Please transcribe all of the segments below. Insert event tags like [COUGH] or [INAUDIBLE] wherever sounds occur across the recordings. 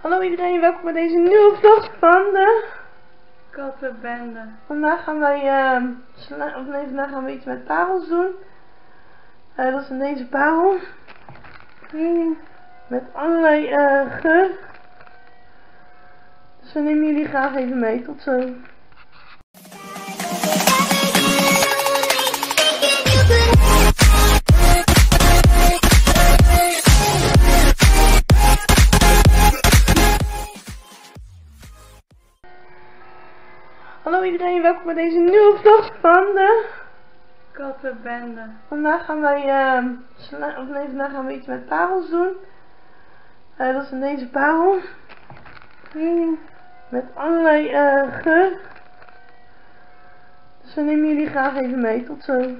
Hallo iedereen, welkom bij deze nieuwe vlog van de Kattenbende. Vandaag gaan wij, ehm of nee, vandaag gaan we iets met parels doen. Eh, dat is in deze parel. Met allerlei eh geur. Dus we nemen jullie graag even mee. Tot zo. Iedereen, welkom bij deze nieuwe vlog van de Kattenbende. Vandaag gaan wij, ehm of nee, vandaag gaan we iets met parels doen. Eh, dat is in deze parel. Met allerlei eh geur. Dus we nemen jullie graag even mee. Tot zo.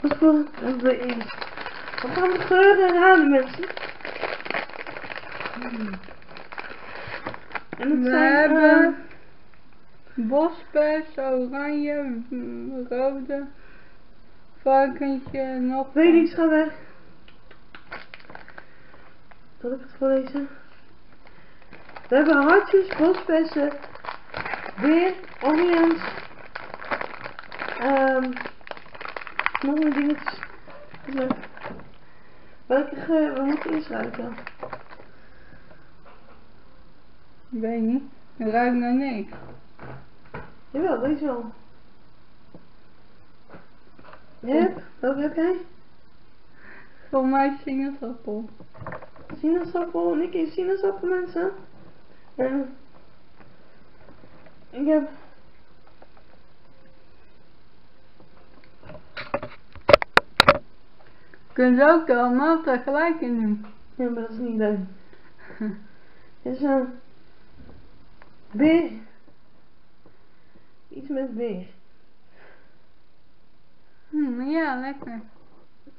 Wat voor? We gaan de geuren raden mensen. Hmm. En We zijn, hebben eh, bospers, oranje, rode, varkentje, nog Weet je iets, ga weg. Zal ik het voorlezen? We hebben hartjes, bosbessen, weer, onions, ehm nog meer dingetjes. Ja. Welke we moeten eens ruiken? Weet niet. Het ruikt naar niks. Jawel, deze wel. Yep, welke heb jij? Voor mij sinaasappel. Sinaasappel, ik eet sinaasappel mensen. En ik heb Je kunt ze ook allemaal tegelijk in doen. Ja, maar dat is niet leuk. Is [LAUGHS] beer. Iets met beer. Hm, ja, lekker.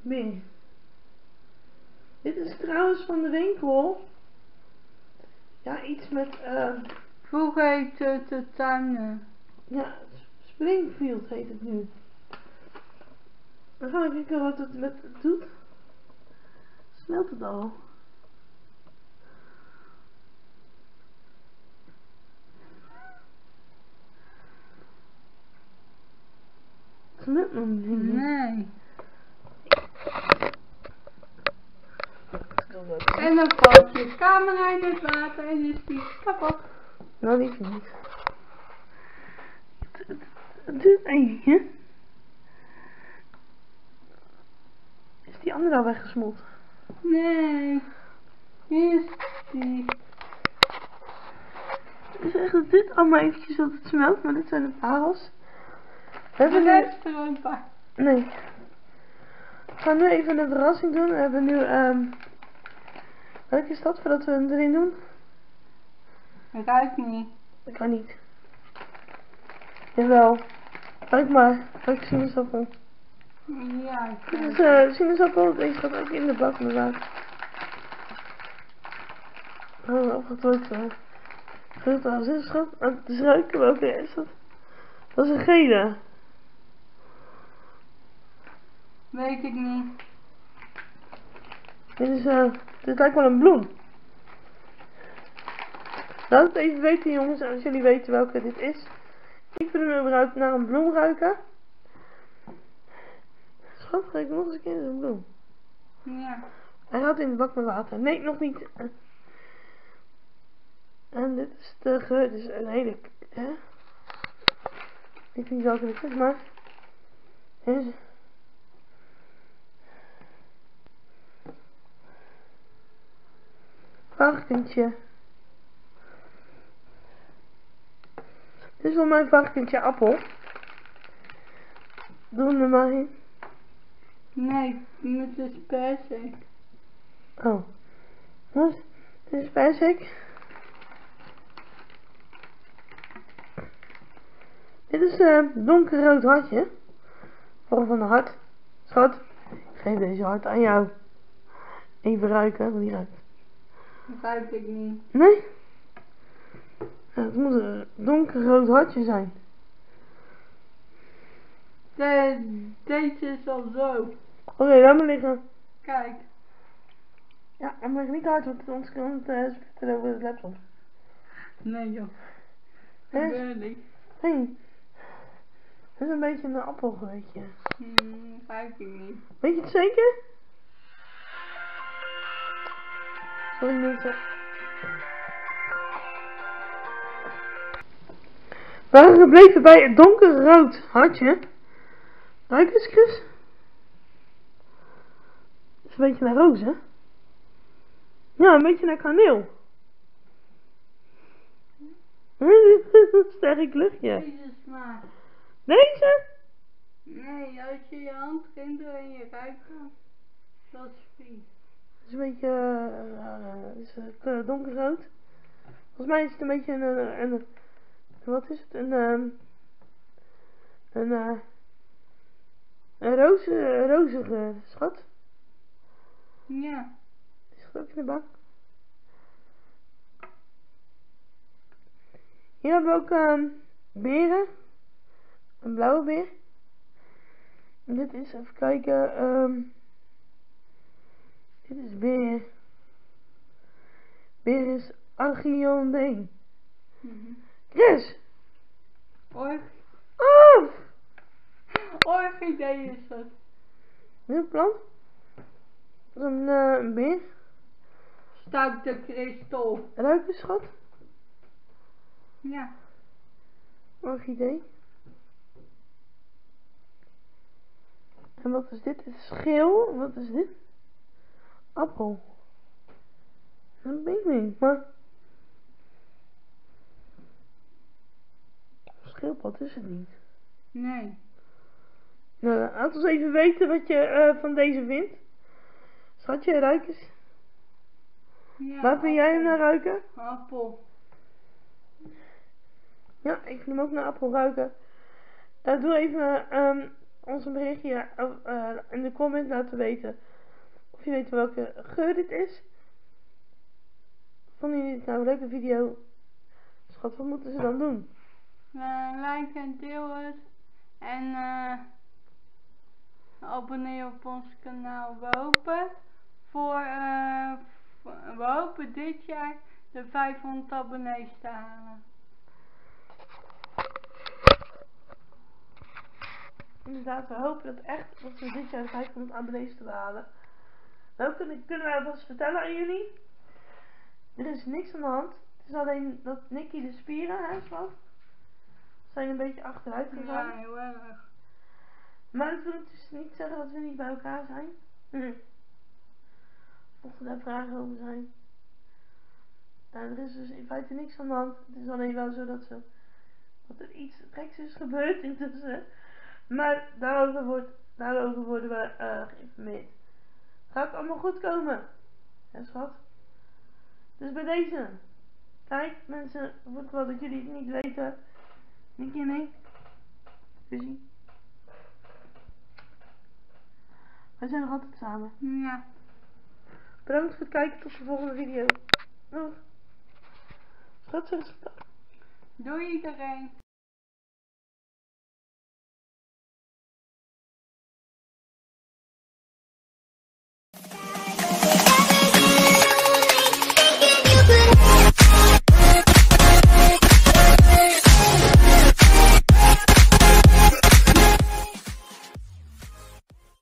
Beer. Dit is trouwens van de winkel. Ja, iets met, eh Vroeger heette het de tuinen. ja, Springfield heet het nu. We gaan kijken wat het met het doet. Smelt het al? Nog niet. Nee. En dan valt je camera in het water en is die kapot. Nou, die niet. Het- Het doet eentje. Is die andere al weggesmolten? Nee. Hier is die. Het is echt, het duurt allemaal eventjes dat het smelt, maar dit zijn de parels. We hebben nu... een paar. Nee. We gaan nu even een verrassing doen. We hebben nu, ehm welke is dat voordat we hem erin doen? Het ruikt niet. Dat kan niet. Jawel. Kijk maar. Kijk sinaasappel. Ja, ik Dit is ruik eh sinaasappel. Deze gaat ook in de bak met water. Oh, opgedrukt hè. Groot als is schat. Ah, Het is ruiken. Welke is dat? Dat is een gele. Weet ik niet. Dit is eh, dit lijkt wel een bloem. Laat het even weten jongens, als jullie weten welke dit is. Ik vind hem naar een bloem ruiken. Schat, ga ik nog eens een keer een bloem. Ja. Hij gaat in de bak met water. Nee, nog niet. En dit is de geur. Dit is een hele... Hè? Ik weet niet welke dit is, maar... Is... Varkentje. Dit is wel mijn varkentje appel. Doe hem er maar in. Nee, het is persik. Oh. Wat? Dit is persik. Dit is een donkerrood hartje. Vorm van een hart. Schat, ik geef deze hart aan jou. Even ruiken, hoe die ruikt. Ruik ik niet. Nee? Het moet een donkerrood hartje zijn. De, deze is al zo. Oké, laat me liggen. Kijk. Ja, en mag niet hard, want ons komt uh, spuiten over de laptop. Nee joh. Hè? Gebeurt niet. Hey. Dat is een beetje een appel, weet je. Hmm, ruik ik niet. Weet je het zeker? Mensen. We waren gebleven bij het donkerrood hartje. Ruik eens, Chris. Is een beetje naar roos, hè? Ja, een beetje naar kaneel. [LAUGHS] Sterk luchtje. Deze smaak. Deze? Nee, als je je hand erin doet en je ruikt. Dat is vies. Het is een beetje uh, het is, uh, donkerrood. Volgens mij is het een beetje een, een, een wat is het? Een, um, een, uh, een roze, rozige schat. Ja. Is dat ook in de bak? Hier hebben we ook um, beren. Een blauwe beer. En dit is, even kijken, um, dit is beer. Beer is Archeondeen. Mm -hmm. Chris! Org Af! Orchidee is dat. Nieuw plant? Dat is een, uh, een beer. Stoute kristal. Ruiken, schat? Ja. Orchidee. En wat is dit? Het is geel. Wat is dit? Appel. Dat weet ik niet, maar... Schildpad is het niet. Nee. Nou, laat ons even weten wat je uh, van deze vindt. Schatje, ruik eens. Ja, Waar vind jij hem naar ruiken? Appel. Ja, ik vind hem ook naar appel ruiken. Uh, doe even um, ons een berichtje uh, in de comment laten weten. Of je weet welke geur dit is. Vonden jullie dit nou een leuke video? Schat, wat moeten ze dan doen? Uh, like en deel het. En uh, abonneer op ons kanaal. We hopen voor, uh, we hopen dit jaar de 500 abonnees te halen. Inderdaad, we hopen dat echt dat we dit jaar de 500 abonnees te halen. Dan kunnen, kunnen we alvast vertellen aan jullie. Er is niks aan de hand. Het is alleen dat Nicky de spieren, hè, schat? zijn een beetje achteruit gegaan. Ja, heel erg. Maar dat wil dus niet zeggen dat we niet bij elkaar zijn. Hm. Mochten daar vragen over zijn. Nou, er is dus in feite niks aan de hand. Het is alleen wel zo dat, ze, dat er iets geks is gebeurd intussen. Maar daarover, wordt, daarover worden we uh, geïnformeerd. Gaat allemaal goed komen. Ja, schat. Dus bij deze. Kijk, mensen, voor het wel dat jullie het niet weten. Nicky en ik. Fusie. Wij zijn nog altijd samen. Ja. Bedankt voor het kijken. Tot de volgende video. Doeg. Schat, zeg Doei iedereen.